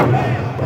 Yeah.